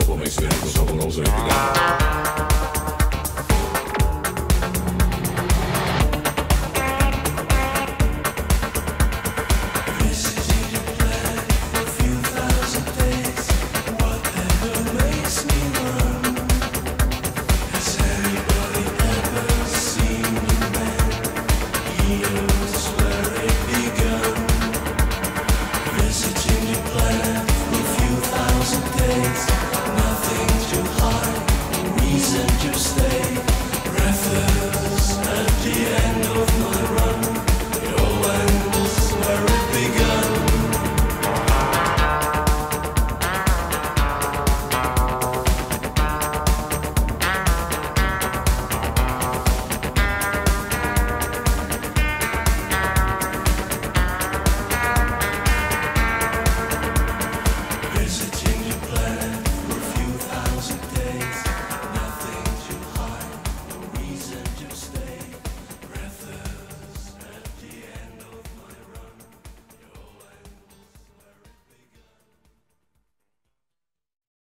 Yapılmak istediğiniz sabun olsa reason just that